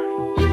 Bye.